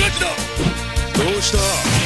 ラッだ。どうした？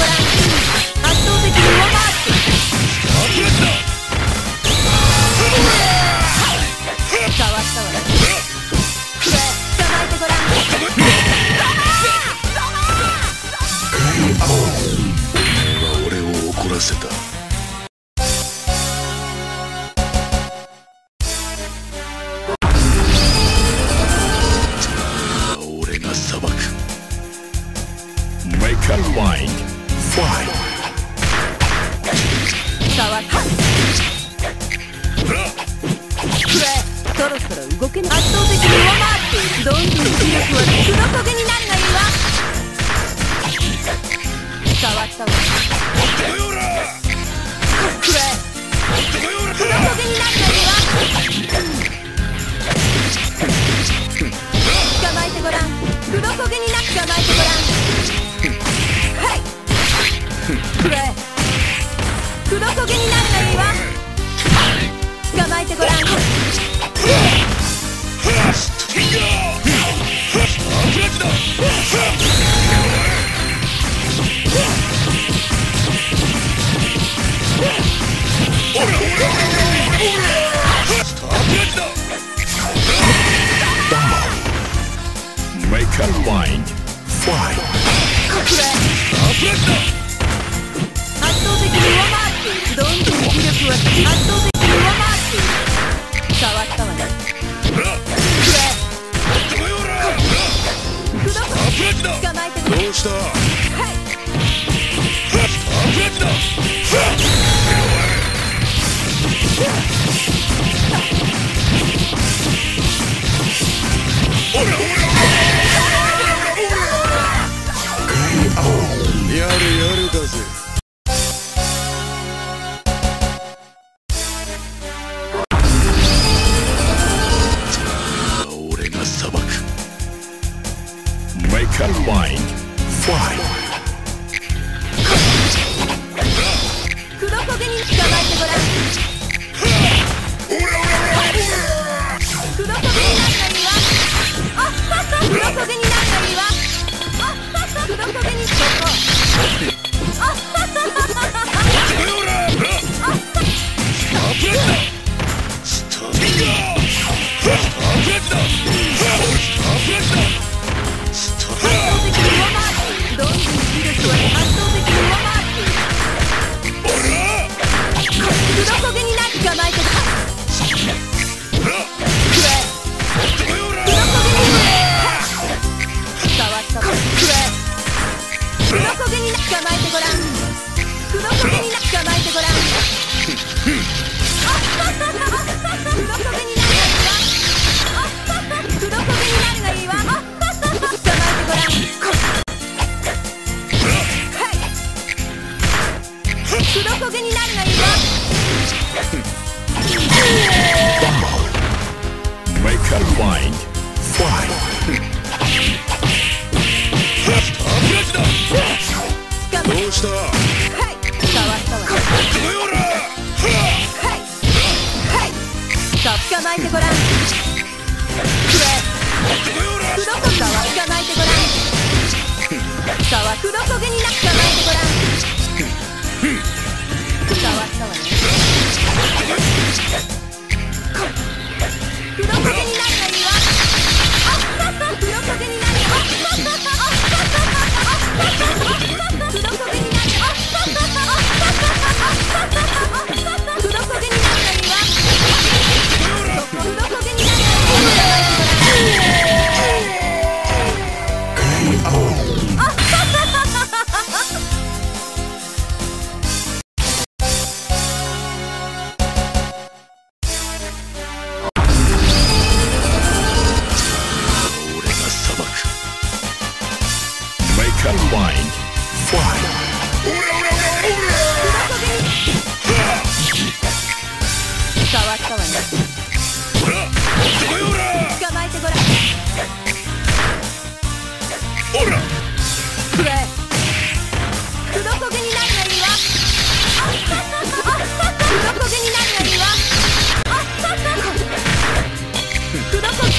what I'm Make up どうした Wizards.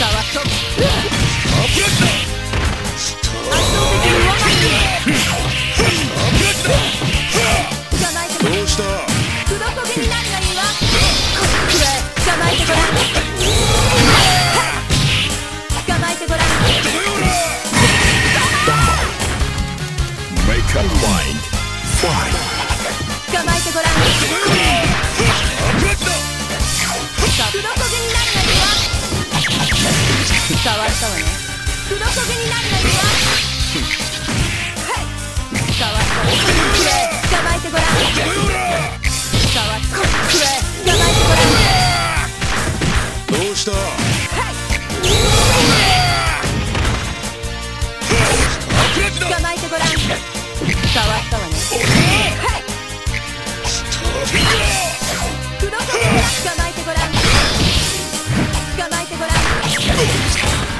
さわっとした、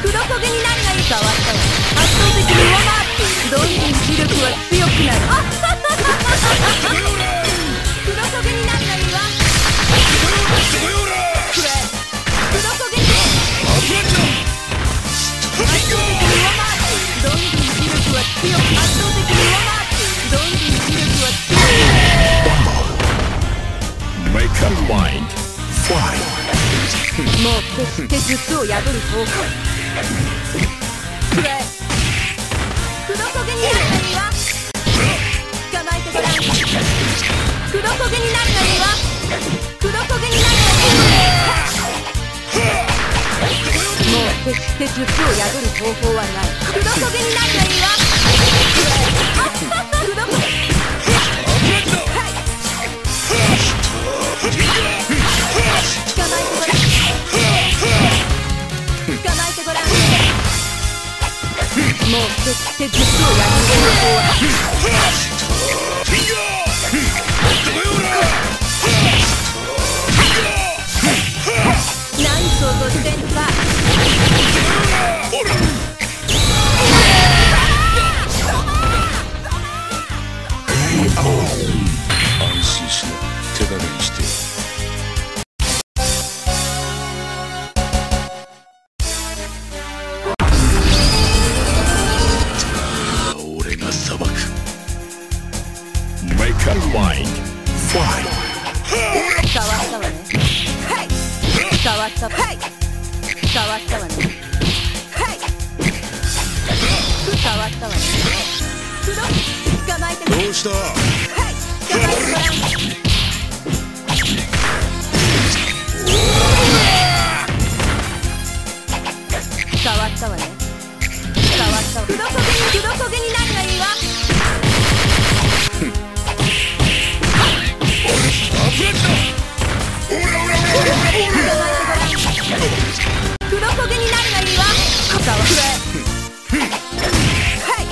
黒焦げになるがい。い。変わったわ圧倒的に上回ってい。る力は強くなるあっ黒焦げになるがい。い。決して術を破る方法くれ黒焦げになるがいいわ捕まえてごらん黒焦げになるがいいわ黒焦げになるがいいわもう決して術を破る方法はない黒焦げになるがいい。もう決して術を。破る方法は何とごしてんかったわね変わったわ黒焦げに黒焦げになるがいいわ黒焦げになるがいいわ肩はくれはい。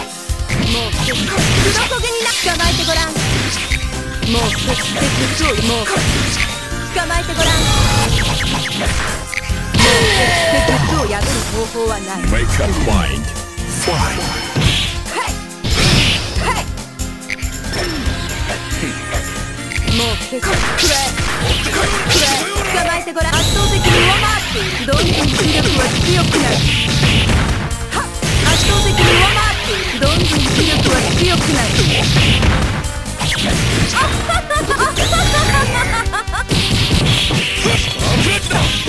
もう黒焦げにな捕まえてごらんもう決して術をもう捕まえてごらんもう決して術を破る方法はない Make a wind. Fly. はいはいもう決してくれくれ捕まえてごらん圧倒的に上回っているどんどん視力は強くなるはっ圧倒的に上回っているどんどん視力は強くなる Make a wind. Fly. 圧倒的に上回って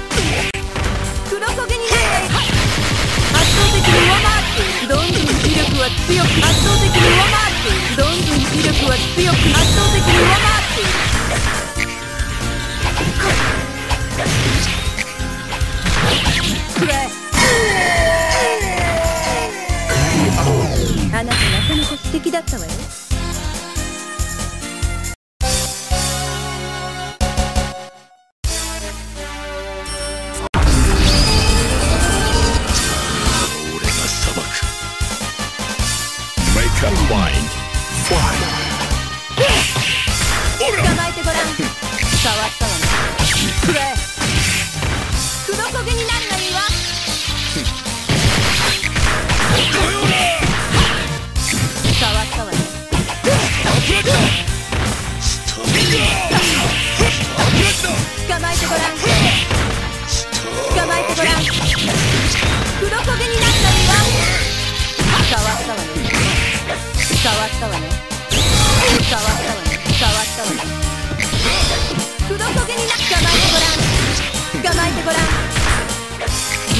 強く圧倒的に上回っている。どんどん威力は強く圧倒的に上回っている。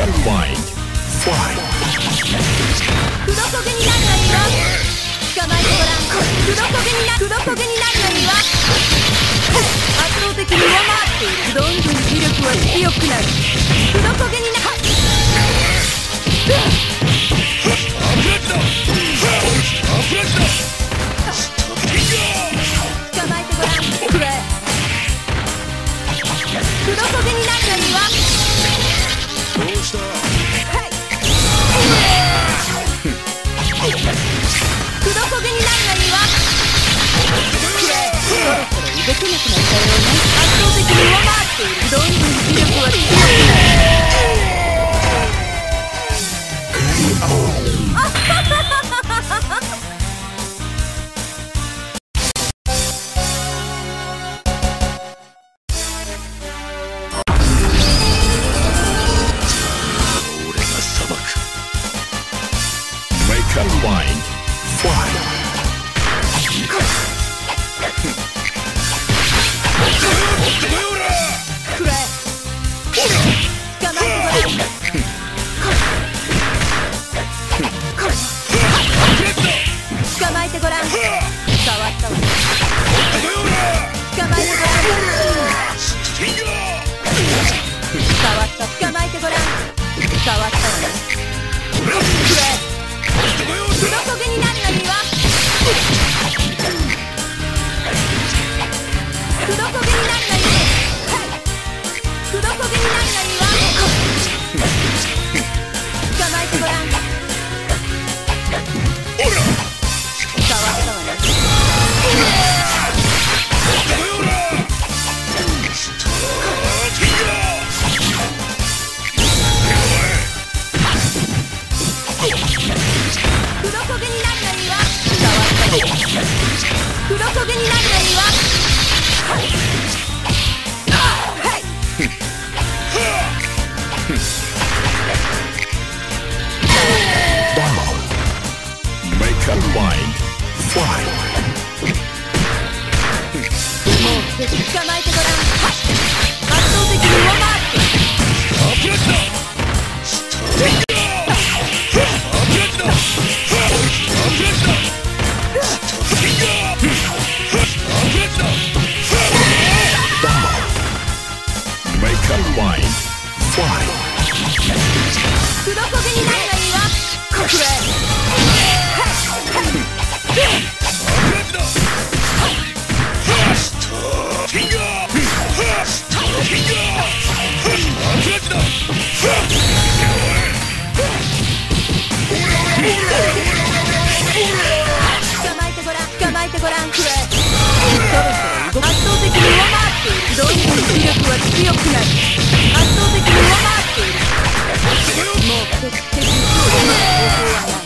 Fly. Fly. 黒焦げになるのには捕まえてごらん黒焦げにな黒焦げになるのには圧倒的に上回っているどんどん威力は強くなる黒焦げにな捕まえてごらん黒焦げになるのには捕まえてごらんの力は強くなり圧倒的に上回っている。目的的に方法はない